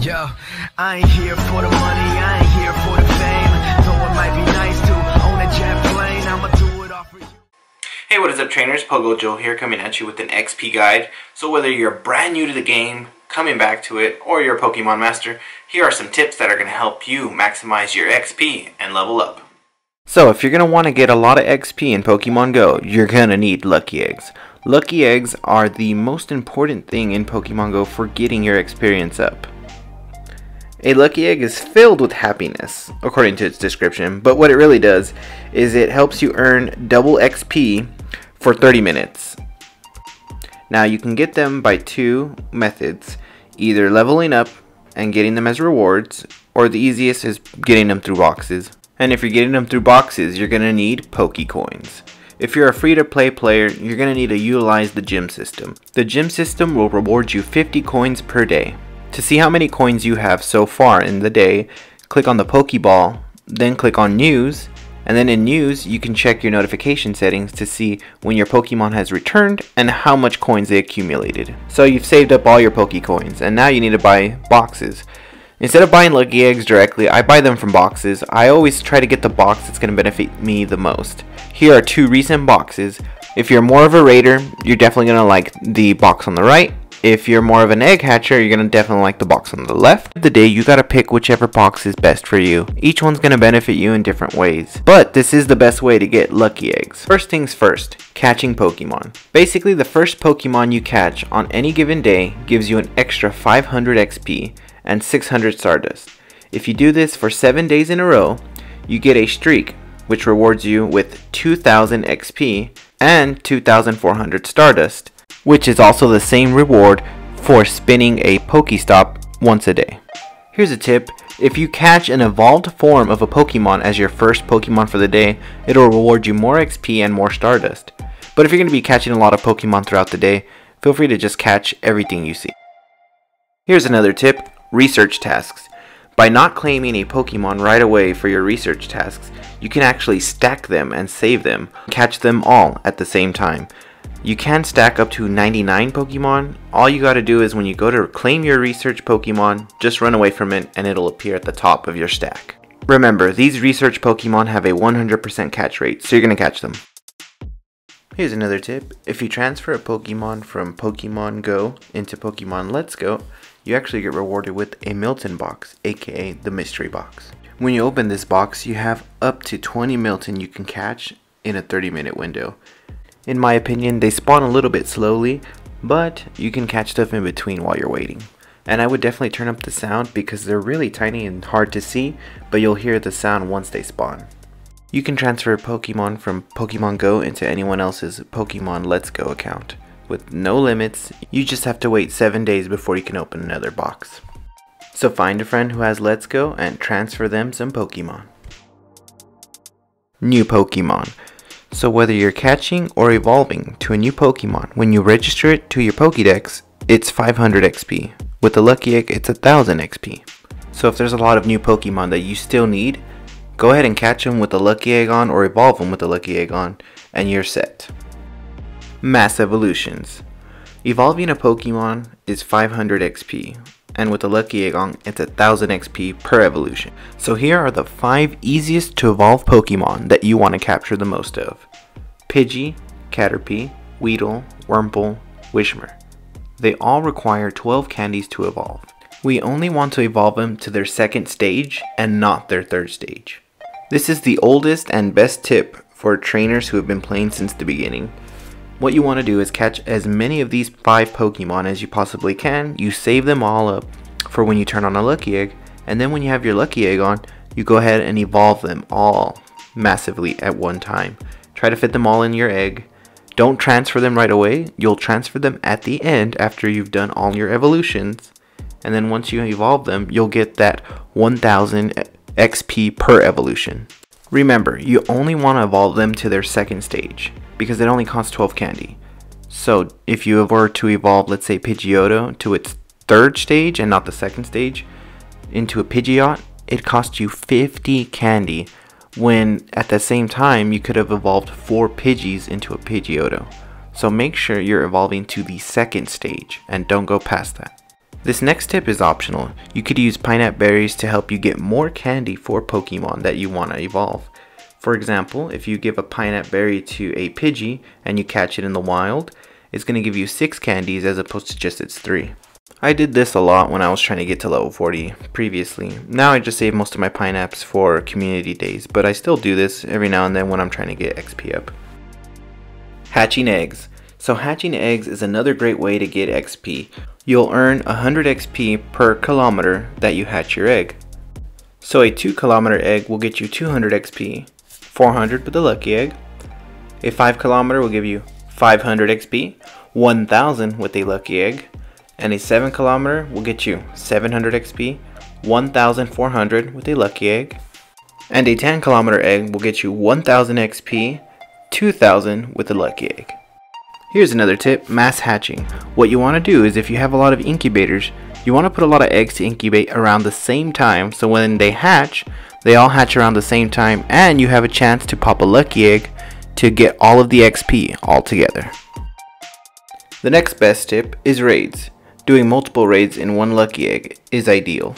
Yo, I ain't here for the money, I ain't here for the fame. Though it might be nice to own a jet plane, I'ma do it all for you. Hey, what is up trainers? PoGo Joel here coming at you with an XP guide. So whether you're brand new to the game, coming back to it, or you're a Pokemon master, here are some tips that are going to help you maximize your XP and level up. So if you're going to want to get a lot of XP in Pokemon Go, you're going to need Lucky Eggs. Lucky Eggs are the most important thing in Pokemon Go for getting your experience up. A lucky egg is filled with happiness, according to its description, but what it really does is it helps you earn double XP for 30 minutes. Now you can get them by two methods, either leveling up and getting them as rewards, or the easiest is getting them through boxes. And if you're getting them through boxes, you're going to need Pokecoins. If you're a free-to-play player, you're going to need to utilize the gym system. The gym system will reward you 50 coins per day. To see how many coins you have so far in the day, click on the Pokeball, then click on News, and then in News, you can check your notification settings to see when your Pokemon has returned and how much coins they accumulated. So you've saved up all your Pokecoins, and now you need to buy boxes. Instead of buying lucky eggs directly, I buy them from boxes. I always try to get the box that's going to benefit me the most. Here are two recent boxes. If you're more of a raider, you're definitely going to like the box on the right if you're more of an egg hatcher, you're going to definitely like the box on the left. The day, you got to pick whichever box is best for you. Each one's going to benefit you in different ways. But this is the best way to get lucky eggs. First things first, catching Pokemon. Basically, the first Pokemon you catch on any given day gives you an extra 500 XP and 600 Stardust. If you do this for 7 days in a row, you get a streak which rewards you with 2000 XP and 2400 Stardust which is also the same reward for spinning a Pokestop once a day. Here's a tip, if you catch an evolved form of a Pokemon as your first Pokemon for the day, it'll reward you more XP and more Stardust. But if you're going to be catching a lot of Pokemon throughout the day, feel free to just catch everything you see. Here's another tip, research tasks. By not claiming a Pokemon right away for your research tasks, you can actually stack them and save them, catch them all at the same time. You can stack up to 99 Pokemon. All you gotta do is when you go to claim your research Pokemon, just run away from it and it'll appear at the top of your stack. Remember, these research Pokemon have a 100% catch rate, so you're gonna catch them. Here's another tip. If you transfer a Pokemon from Pokemon Go into Pokemon Let's Go, you actually get rewarded with a Meltan box, aka the mystery box. When you open this box, you have up to 20 Meltan you can catch in a 30 minute window. In my opinion, they spawn a little bit slowly, but you can catch stuff in between while you're waiting. And I would definitely turn up the sound because they're really tiny and hard to see, but you'll hear the sound once they spawn. You can transfer Pokemon from Pokemon Go into anyone else's Pokemon Let's Go account. With no limits, you just have to wait 7 days before you can open another box. So find a friend who has Let's Go and transfer them some Pokemon. New Pokemon. So whether you're catching or evolving to a new Pokemon, when you register it to your Pokédex, it's 500 XP. With the Lucky Egg, it's 1000 XP. So if there's a lot of new Pokemon that you still need, go ahead and catch them with the Lucky Egg on or evolve them with the Lucky Egg on, and you're set. Mass Evolutions. Evolving a Pokemon is 500 XP, and with the Lucky Egg on, it's 1000 XP per evolution. So here are the 5 easiest to evolve Pokemon that you want to capture the most of. Pidgey, Caterpie, Weedle, Wurmple, Whismur. They all require 12 candies to evolve. We only want to evolve them to their second stage and not their third stage. This is the oldest and best tip for trainers who have been playing since the beginning. What you want to do is catch as many of these 5 Pokemon as you possibly can, you save them all up for when you turn on a Lucky Egg, and then when you have your Lucky Egg on, you go ahead and evolve them all massively at one time. Try to fit them all in your egg. Don't transfer them right away, you'll transfer them at the end after you've done all your evolutions, and then once you evolve them, you'll get that 1000 XP per evolution. Remember, you only want to evolve them to their second stage because it only costs 12 candy. So if you were to evolve, let's say Pidgeotto to its third stage and not the second stage into a Pidgeot, it costs you 50 candy when at the same time you could have evolved 4 Pidgeys into a Pidgeotto. So make sure you're evolving to the second stage and don't go past that. This next tip is optional. You could use pineapple berries to help you get more candy for Pokemon that you want to evolve. For example, if you give a pineapple berry to a Pidgey and you catch it in the wild, it's going to give you 6 candies as opposed to just its 3. I did this a lot when I was trying to get to level 40 previously. Now I just save most of my pineapples for community days, but I still do this every now and then when I'm trying to get XP up. Hatching eggs. So hatching eggs is another great way to get XP. You'll earn 100 XP per kilometer that you hatch your egg. So a 2 kilometer egg will get you 200 XP, 400 with the lucky egg. A 5 kilometer will give you 500 XP, 1000 with a lucky egg, and a 7 kilometer will get you 700 XP, 1400 with a lucky egg, and a 10 kilometer egg will get you 1000 XP, 2000 with a lucky egg. Here's another tip, mass hatching. What you want to do is if you have a lot of incubators, you want to put a lot of eggs to incubate around the same time so when they hatch, they all hatch around the same time and you have a chance to pop a lucky egg to get all of the XP all together. The next best tip is raids. Doing multiple raids in one lucky egg is ideal.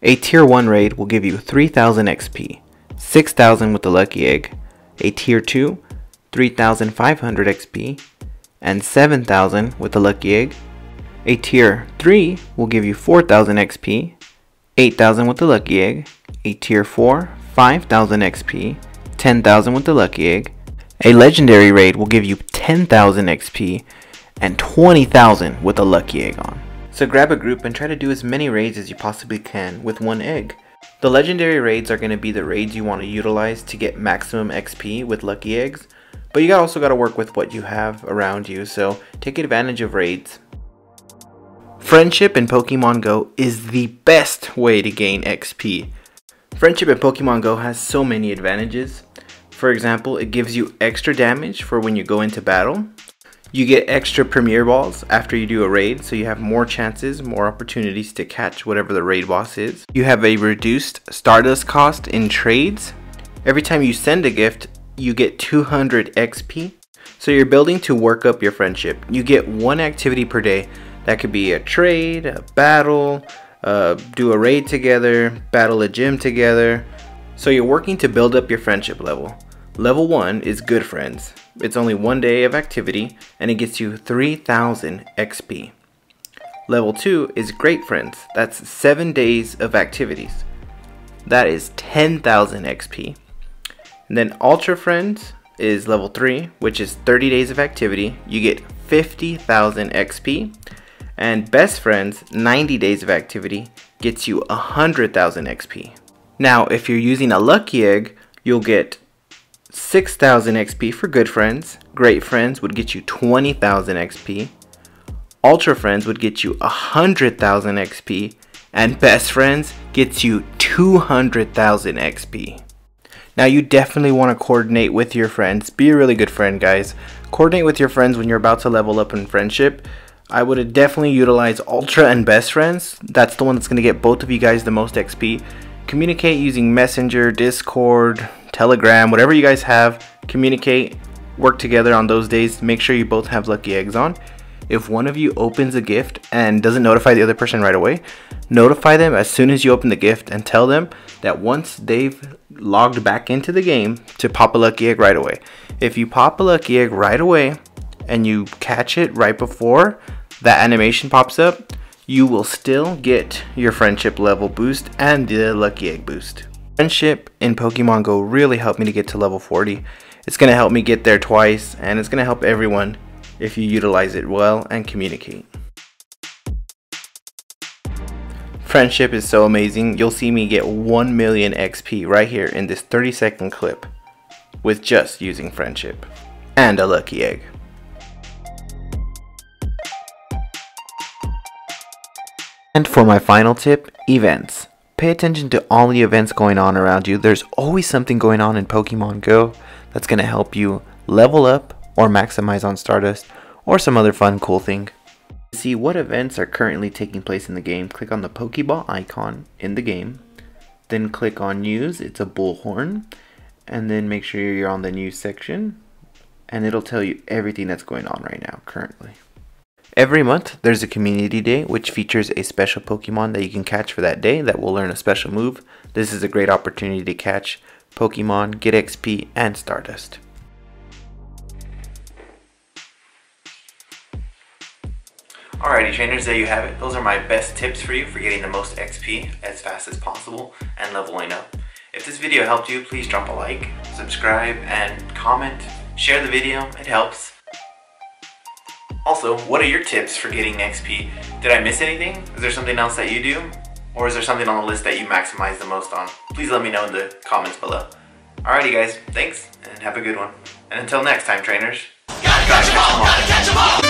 A tier 1 raid will give you 3000 XP, 6000 with the lucky egg, a tier 2, 3500 XP, and 7000 with the lucky egg. A tier 3 will give you 4000 XP, 8000 with the lucky egg, a tier 4, 5000 XP, 10,000 with the lucky egg. A legendary raid will give you 10,000 XP and 20,000 with a lucky egg on. So grab a group and try to do as many raids as you possibly can with one egg. The legendary raids are going to be the raids you want to utilize to get maximum XP with lucky eggs, but you also got to work with what you have around you, so take advantage of raids. Friendship in Pokemon Go is the best way to gain XP. Friendship in Pokemon Go has so many advantages. For example, it gives you extra damage for when you go into battle. You get extra Premier Balls after you do a raid, so you have more chances, more opportunities to catch whatever the raid boss is. You have a reduced Stardust cost in trades. Every time you send a gift, you get 200 XP. So you're building to work up your friendship. You get one activity per day. That could be a trade, a battle, uh, do a raid together, battle a gym together. So you're working to build up your friendship level. Level 1 is Good Friends. It's only one day of activity and it gets you 3000 XP. Level 2 is Great Friends. That's 7 days of activities. That is 10,000 XP. And then Ultra Friends is level 3, which is 30 days of activity. You get 50,000 XP. And Best Friends, 90 days of activity, gets you 100,000 XP. Now, if you're using a Lucky Egg, you'll get 6,000 XP for Good Friends. Great Friends would get you 20,000 XP. Ultra Friends would get you 100,000 XP. And Best Friends gets you 200,000 XP. Now you definitely want to coordinate with your friends. Be a really good friend, guys. Coordinate with your friends when you're about to level up in friendship. I would definitely utilize Ultra and Best Friends. That's the one that's going to get both of you guys the most XP. Communicate using Messenger, Discord, Telegram, whatever you guys have. Communicate, work together on those days. Make sure you both have lucky eggs on. If one of you opens a gift and doesn't notify the other person right away, notify them as soon as you open the gift and tell them that once they've logged back into the game to pop a lucky egg right away. If you pop a lucky egg right away and you catch it right before that animation pops up, you will still get your friendship level boost and the lucky egg boost. Friendship in Pokemon Go really helped me to get to level 40. It's going to help me get there twice and it's going to help everyone if you utilize it well and communicate. Friendship is so amazing, you'll see me get 1 million XP right here in this 30 second clip with just using friendship and a lucky egg. And for my final tip, events. Pay attention to all the events going on around you. There's always something going on in Pokemon Go that's going to help you level up or maximize on Stardust or some other fun cool thing. To see what events are currently taking place in the game, click on the Pokeball icon in the game. Then click on News, it's a bullhorn. And then make sure you're on the news section. And it'll tell you everything that's going on right now currently. Every month, there's a community day which features a special Pokemon that you can catch for that day that will learn a special move. This is a great opportunity to catch Pokemon, get XP, and Stardust. Alrighty trainers, there you have it. Those are my best tips for you for getting the most XP as fast as possible and leveling up. If this video helped you, please drop a like, subscribe, and comment. Share the video, it helps. Also, what are your tips for getting XP? Did I miss anything? Is there something else that you do? Or is there something on the list that you maximize the most on? Please let me know in the comments below. Alrighty guys, thanks, and have a good one. And until next time, trainers. Gotta catch all, gotta catch all!